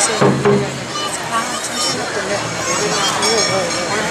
啊，重新的准备。